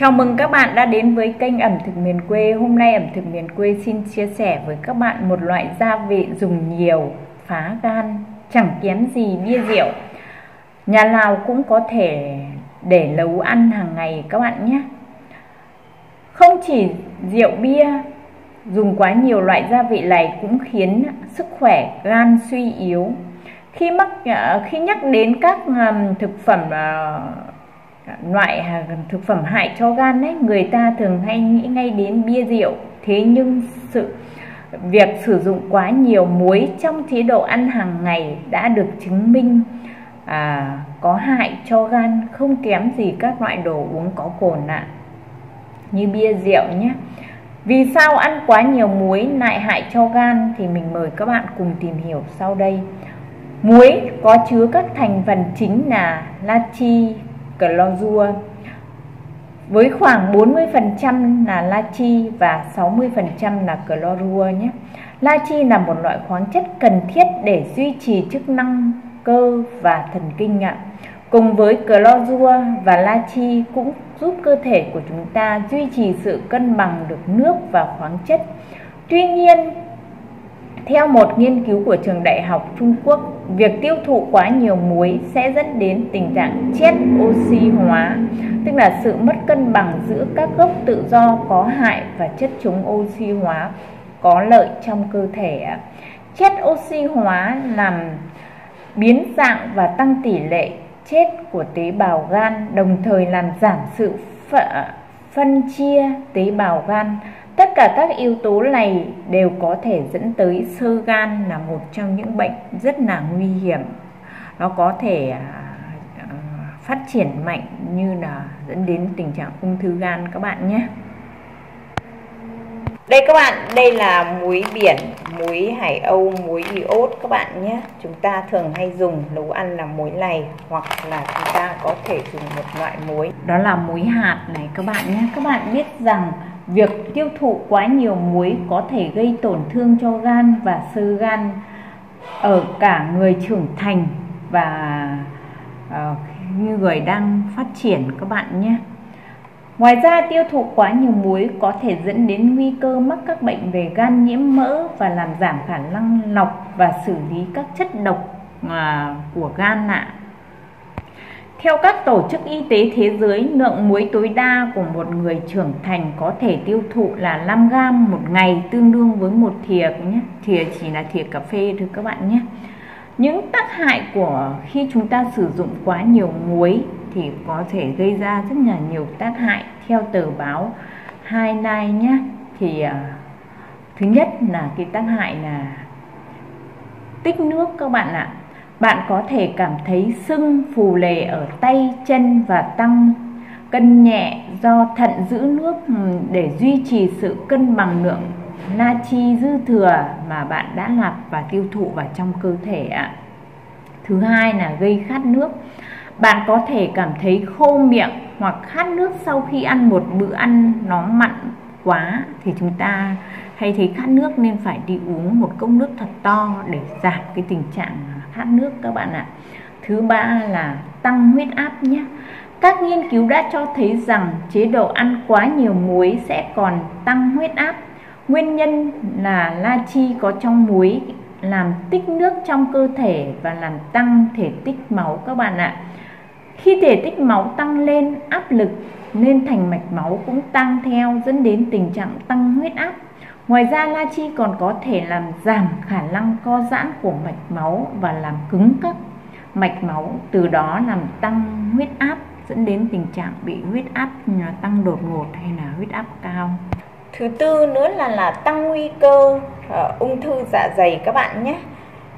Chào mừng các bạn đã đến với kênh ẩm thực miền quê. Hôm nay ẩm thực miền quê xin chia sẻ với các bạn một loại gia vị dùng nhiều, phá gan, chẳng kém gì bia rượu. Nhà Lào cũng có thể để nấu ăn hàng ngày các bạn nhé. Không chỉ rượu bia, dùng quá nhiều loại gia vị này cũng khiến sức khỏe gan suy yếu. Khi mắc à, khi nhắc đến các à, thực phẩm à, loại à, thực phẩm hại cho gan ấy người ta thường hay nghĩ ngay đến bia rượu. Thế nhưng sự việc sử dụng quá nhiều muối trong chế độ ăn hàng ngày đã được chứng minh à, có hại cho gan không kém gì các loại đồ uống có cồn ạ. Như bia rượu nhé. Vì sao ăn quá nhiều muối lại hại cho gan thì mình mời các bạn cùng tìm hiểu sau đây. Muối có chứa các thành phần chính là natri clorua với khoảng 40% là lachi và 60% là clorua nhé. lachi là một loại khoáng chất cần thiết để duy trì chức năng cơ và thần kinh ạ. Cùng với clorua và lachi cũng giúp cơ thể của chúng ta duy trì sự cân bằng được nước và khoáng chất. Tuy nhiên, theo một nghiên cứu của trường đại học Trung Quốc, việc tiêu thụ quá nhiều muối sẽ dẫn đến tình trạng chết oxy hóa, tức là sự mất cân bằng giữa các gốc tự do có hại và chất chống oxy hóa có lợi trong cơ thể. Chết oxy hóa làm biến dạng và tăng tỷ lệ chết của tế bào gan, đồng thời làm giảm sự phân chia tế bào gan Tất cả các yếu tố này đều có thể dẫn tới sơ gan là một trong những bệnh rất là nguy hiểm. Nó có thể à, à, phát triển mạnh như là dẫn đến tình trạng ung thư gan các bạn nhé. Đây các bạn, đây là muối biển, muối hải âu, muối iốt các bạn nhé. Chúng ta thường hay dùng nấu ăn là muối này hoặc là chúng ta có thể dùng một loại muối. Đó là muối hạt này các bạn nhé. Các bạn biết rằng Việc tiêu thụ quá nhiều muối có thể gây tổn thương cho gan và sơ gan ở cả người trưởng thành và uh, như người đang phát triển các bạn nhé. Ngoài ra tiêu thụ quá nhiều muối có thể dẫn đến nguy cơ mắc các bệnh về gan nhiễm mỡ và làm giảm khả năng lọc và xử lý các chất độc uh, của gan ạ. Theo các tổ chức y tế thế giới, lượng muối tối đa của một người trưởng thành có thể tiêu thụ là 5 gram một ngày, tương đương với một thìa nhé. Thìa chỉ là thìa cà phê thôi các bạn nhé. Những tác hại của khi chúng ta sử dụng quá nhiều muối thì có thể gây ra rất là nhiều tác hại theo tờ báo Hai nay nhé. Thì uh, thứ nhất là cái tác hại là tích nước các bạn ạ. Bạn có thể cảm thấy sưng, phù lề ở tay, chân và tăng cân nhẹ do thận giữ nước để duy trì sự cân bằng lượng natri dư thừa mà bạn đã nạp và tiêu thụ vào trong cơ thể ạ. Thứ hai là gây khát nước. Bạn có thể cảm thấy khô miệng hoặc khát nước sau khi ăn một bữa ăn nó mặn quá thì chúng ta hay thấy khát nước nên phải đi uống một cốc nước thật to để giảm cái tình trạng khát nước các bạn ạ. Thứ ba là tăng huyết áp nhé. Các nghiên cứu đã cho thấy rằng chế độ ăn quá nhiều muối sẽ còn tăng huyết áp. Nguyên nhân là natri có trong muối làm tích nước trong cơ thể và làm tăng thể tích máu các bạn ạ. Khi thể tích máu tăng lên, áp lực nên thành mạch máu cũng tăng theo, dẫn đến tình trạng tăng huyết áp. Ngoài ra la chi còn có thể làm giảm khả năng co giãn của mạch máu và làm cứng các mạch máu, từ đó làm tăng huyết áp dẫn đến tình trạng bị huyết áp à, tăng đột ngột hay là huyết áp cao. Thứ tư nữa là là tăng nguy cơ uh, ung thư dạ dày các bạn nhé.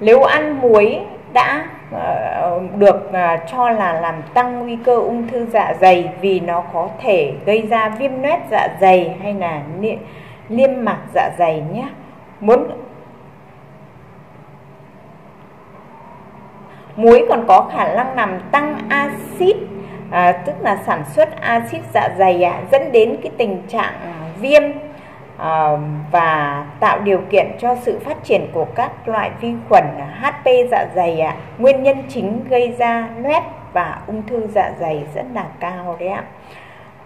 Nếu ăn muối đã uh, được uh, cho là làm tăng nguy cơ ung thư dạ dày vì nó có thể gây ra viêm loét dạ dày hay là liêm mạc dạ dày nhé muốn muối còn có khả năng làm tăng axit à, tức là sản xuất axit dạ dày à, dẫn đến cái tình trạng viêm à, và tạo điều kiện cho sự phát triển của các loại vi khuẩn HP dạ dày ạ. À. Nguyên nhân chính gây ra loét và ung thư dạ dày rất là cao đấy ạ.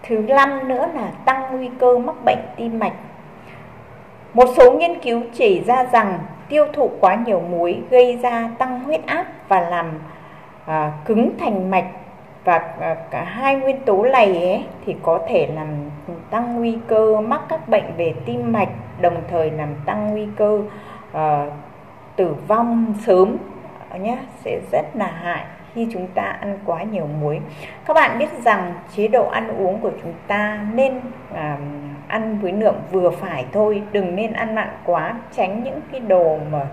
thứ năm nữa là tăng nguy cơ mắc bệnh tim mạch một số nghiên cứu chỉ ra rằng tiêu thụ quá nhiều muối gây ra tăng huyết áp và làm à, cứng thành mạch và à, cả hai nguyên tố này ấy, thì có thể làm tăng nguy cơ mắc các bệnh về tim mạch đồng thời làm tăng nguy cơ à, tử vong sớm nhé sẽ rất là hại khi chúng ta ăn quá nhiều muối. Các bạn biết rằng chế độ ăn uống của chúng ta nên à, ăn với lượng vừa phải thôi. Đừng nên ăn mặn quá, tránh những cái đồ mà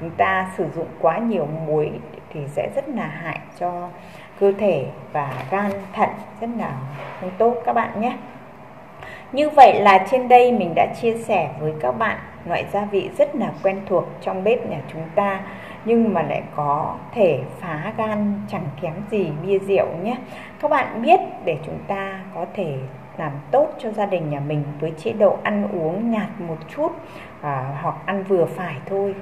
chúng ta sử dụng quá nhiều muối thì sẽ rất là hại cho cơ thể và gan thận. Rất là không tốt các bạn nhé. Như vậy là trên đây mình đã chia sẻ với các bạn loại gia vị rất là quen thuộc trong bếp nhà chúng ta, nhưng mà lại có thể phá gan chẳng kém gì bia rượu nhé. Các bạn biết để chúng ta có thể làm tốt cho gia đình nhà mình với chế độ ăn uống nhạt một chút à, hoặc ăn vừa phải thôi.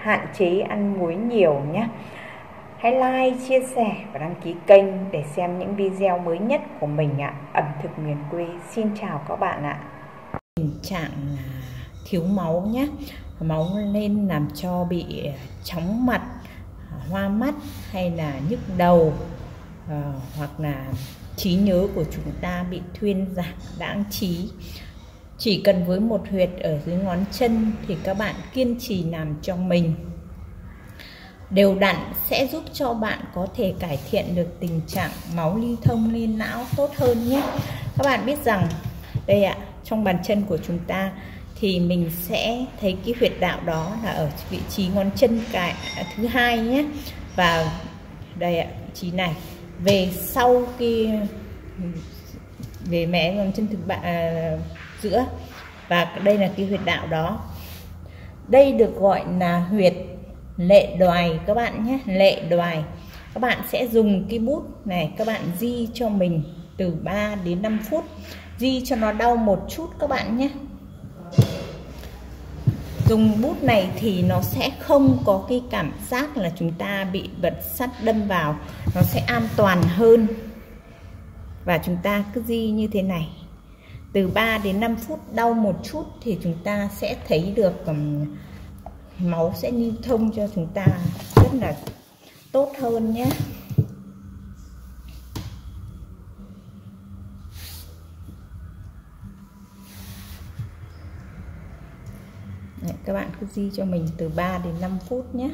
Hạn chế ăn muối nhiều nhé. Hãy like chia sẻ và đăng ký kênh để xem những video mới nhất của mình ạ. Ẩm thực miền quê. Xin chào các bạn ạ. Tình trạng thiếu máu nhé. Máu lên làm cho bị à, chóng mặt à, hoa mắt hay là nhức đầu à, hoặc là trí nhớ của chúng ta bị thuyên giảm đáng trí. Chỉ cần với một huyệt ở dưới ngón chân thì các bạn kiên trì làm cho mình. Đều đặn sẽ giúp cho bạn có thể cải thiện được tình trạng máu lưu thông lên não tốt hơn nhé. Các bạn biết rằng, đây ạ, trong bàn chân của chúng ta thì mình sẽ thấy cái huyệt đạo đó là ở vị trí ngón chân cái à, thứ hai nhé. Và đây ạ, vị trí này về sau khi về mẹ ngón chân thực bạn à, giữa và đây là cái huyệt đạo đó. Đây được gọi là huyệt lệ đoài các bạn nhé lệ đoài. Các bạn sẽ dùng cái bút này các bạn di cho mình từ 3 đến 5 phút. Di cho nó đau một chút các bạn nhé dùng bút này thì nó sẽ không có cái cảm giác là chúng ta bị vật sắt đâm vào. Nó sẽ an toàn hơn. Và chúng ta cứ di như thế này. Từ 3 đến 5 phút đau một chút thì chúng ta sẽ thấy được um, máu sẽ lưu thông cho chúng ta rất là tốt hơn nhé. Đấy, các bạn cứ di cho mình từ 3 đến 5 phút nhé.